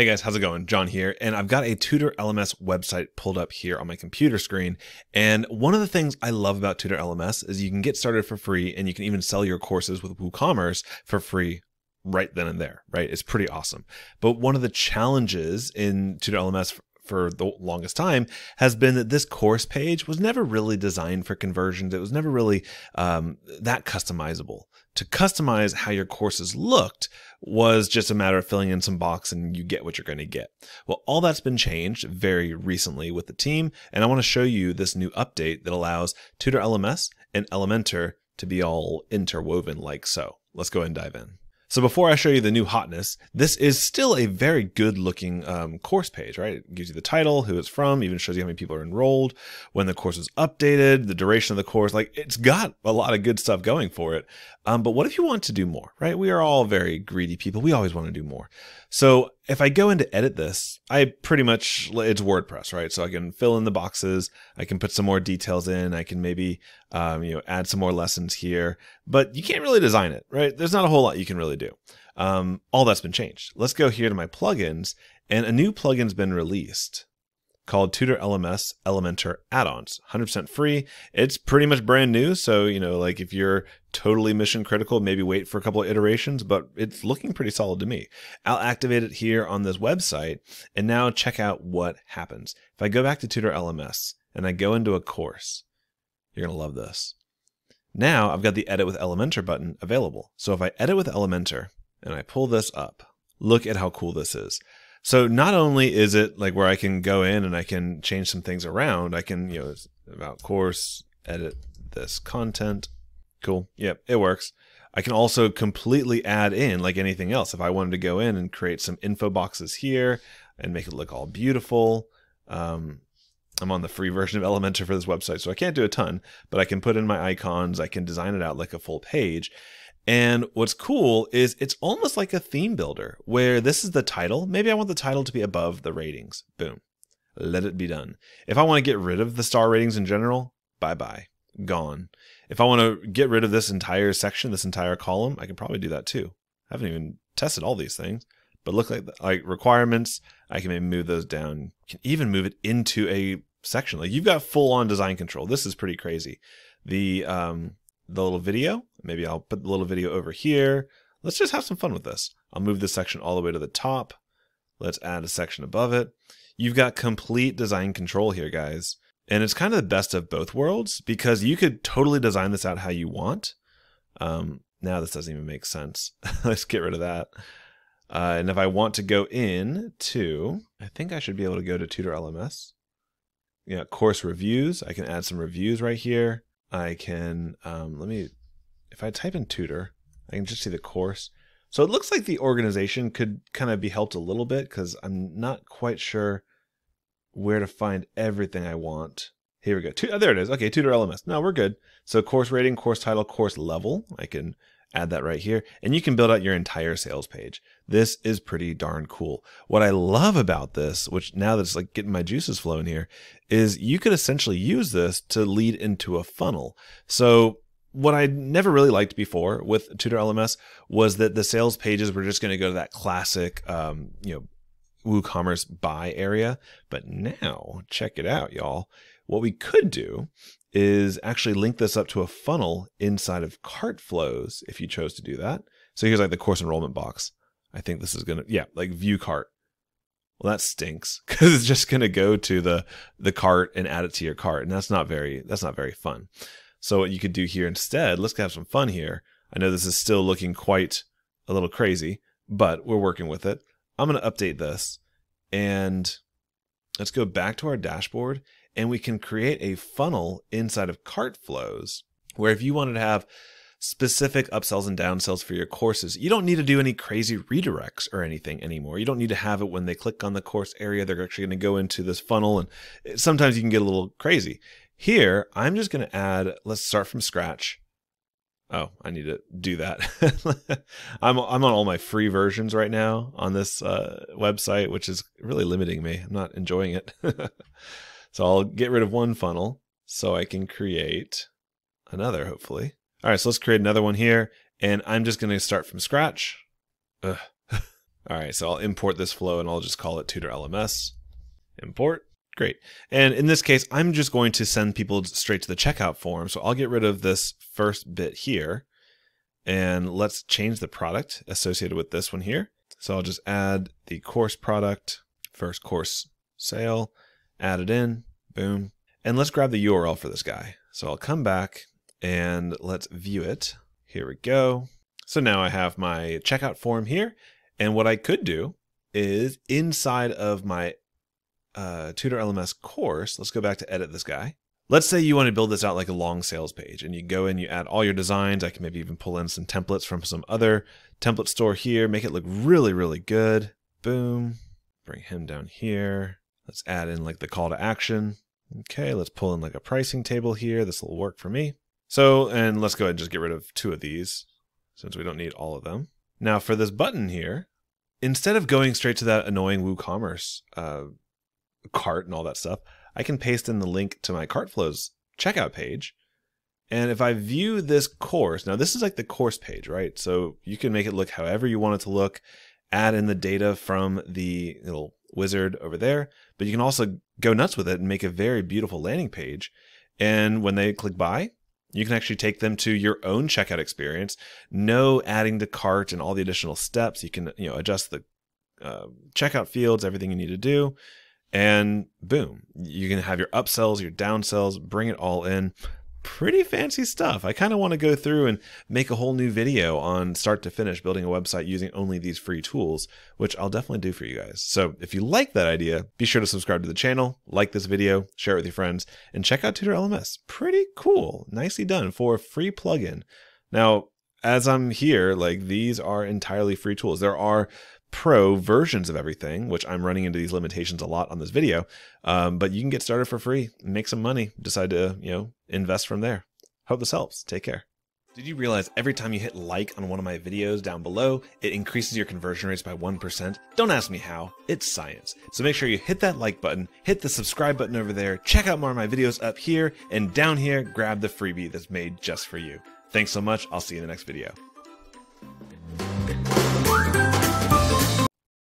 Hey guys, how's it going? John here, and I've got a Tutor LMS website pulled up here on my computer screen. And one of the things I love about Tutor LMS is you can get started for free and you can even sell your courses with WooCommerce for free right then and there, right? It's pretty awesome. But one of the challenges in Tutor LMS for the longest time has been that this course page was never really designed for conversions. It was never really um, that customizable. To customize how your courses looked was just a matter of filling in some box and you get what you're going to get. Well, all that's been changed very recently with the team, and I want to show you this new update that allows Tutor LMS and Elementor to be all interwoven like so. Let's go ahead and dive in. So before I show you the new hotness, this is still a very good looking um, course page, right? It gives you the title, who it's from, even shows you how many people are enrolled, when the course is updated, the duration of the course. Like it's got a lot of good stuff going for it. Um, but what if you want to do more, right? We are all very greedy people. We always want to do more. So if I go in to edit this, I pretty much, it's WordPress, right? So I can fill in the boxes. I can put some more details in. I can maybe, um, you know, add some more lessons here, but you can't really design it, right? There's not a whole lot you can really do. Um, all that's been changed. Let's go here to my plugins and a new plugin's been released called Tutor LMS Elementor Add-ons. 100% free. It's pretty much brand new, so you know, like if you're totally mission critical, maybe wait for a couple of iterations, but it's looking pretty solid to me. I'll activate it here on this website and now check out what happens. If I go back to Tutor LMS and I go into a course, you're going to love this. Now I've got the edit with Elementor button available. So if I edit with Elementor and I pull this up, look at how cool this is. So not only is it like where I can go in and I can change some things around, I can, you know, about course, edit this content. Cool. Yep, it works. I can also completely add in like anything else. If I wanted to go in and create some info boxes here and make it look all beautiful. Um, I'm on the free version of Elementor for this website, so I can't do a ton, but I can put in my icons. I can design it out like a full page. And what's cool is it's almost like a theme builder where this is the title. Maybe I want the title to be above the ratings. Boom. Let it be done. If I want to get rid of the star ratings in general, bye bye. Gone. If I want to get rid of this entire section, this entire column, I can probably do that too. I haven't even tested all these things, but look like like requirements, I can maybe move those down. Can even move it into a section. Like you've got full on design control. This is pretty crazy. The um the little video. Maybe I'll put the little video over here. Let's just have some fun with this. I'll move this section all the way to the top. Let's add a section above it. You've got complete design control here, guys. And it's kind of the best of both worlds because you could totally design this out how you want. Um, now this doesn't even make sense. Let's get rid of that. Uh, and if I want to go in to, I think I should be able to go to Tutor LMS. Yeah, course reviews. I can add some reviews right here. I can, um, let me, if I type in tutor, I can just see the course. So it looks like the organization could kind of be helped a little bit because I'm not quite sure where to find everything I want. Here we go. Oh, there it is. Okay, tutor LMS. No, we're good. So course rating, course title, course level. I can add that right here. And you can build out your entire sales page. This is pretty darn cool. What I love about this, which now that it's like getting my juices flowing here, is you could essentially use this to lead into a funnel. So what I never really liked before with Tutor LMS was that the sales pages were just going to go to that classic, um, you know, WooCommerce buy area. But now, check it out, y'all. What we could do is actually link this up to a funnel inside of CartFlows if you chose to do that. So here's like the course enrollment box. I think this is going to, yeah, like view cart. Well, that stinks because it's just going to go to the, the cart and add it to your cart. And that's not very, that's not very fun. So what you could do here instead, let's have some fun here. I know this is still looking quite a little crazy, but we're working with it. I'm going to update this and let's go back to our dashboard and we can create a funnel inside of CartFlows where if you wanted to have specific upsells and downsells for your courses, you don't need to do any crazy redirects or anything anymore. You don't need to have it when they click on the course area, they're actually going to go into this funnel. And sometimes you can get a little crazy. Here, I'm just going to add, let's start from scratch. Oh, I need to do that. I'm I'm on all my free versions right now on this uh, website, which is really limiting me. I'm not enjoying it. So I'll get rid of one funnel so I can create another, hopefully. All right, so let's create another one here. And I'm just going to start from scratch. All right, so I'll import this flow and I'll just call it Tutor LMS. Import. Great. And in this case, I'm just going to send people straight to the checkout form. So I'll get rid of this first bit here. And let's change the product associated with this one here. So I'll just add the course product, first course sale, add it in, boom. And let's grab the URL for this guy. So I'll come back and let's view it. Here we go. So now I have my checkout form here. And what I could do is inside of my uh, Tutor LMS course, let's go back to edit this guy. Let's say you want to build this out like a long sales page and you go in, you add all your designs. I can maybe even pull in some templates from some other template store here, make it look really, really good. Boom. Bring him down here. Let's add in like the call to action. Okay, let's pull in like a pricing table here. This will work for me. So, and let's go ahead and just get rid of two of these since we don't need all of them. Now for this button here, instead of going straight to that annoying WooCommerce uh, cart and all that stuff, I can paste in the link to my CartFlows checkout page. And if I view this course, now this is like the course page, right? So you can make it look however you want it to look, add in the data from the little wizard over there, but you can also go nuts with it and make a very beautiful landing page. And when they click buy, you can actually take them to your own checkout experience. No adding to cart and all the additional steps. You can you know adjust the uh, checkout fields, everything you need to do, and boom, you can have your upsells, your downsells, bring it all in. Pretty fancy stuff. I kind of want to go through and make a whole new video on start to finish building a website using only these free tools, which I'll definitely do for you guys. So if you like that idea, be sure to subscribe to the channel, like this video, share it with your friends, and check out Tutor LMS. Pretty cool. Nicely done for a free plugin. Now, as I'm here, like these are entirely free tools. There are pro versions of everything, which I'm running into these limitations a lot on this video. Um, but you can get started for free, make some money, decide to, you know, invest from there. Hope this helps. Take care. Did you realize every time you hit like on one of my videos down below, it increases your conversion rates by 1%? Don't ask me how, it's science. So make sure you hit that like button, hit the subscribe button over there, check out more of my videos up here, and down here, grab the freebie that's made just for you. Thanks so much, I'll see you in the next video.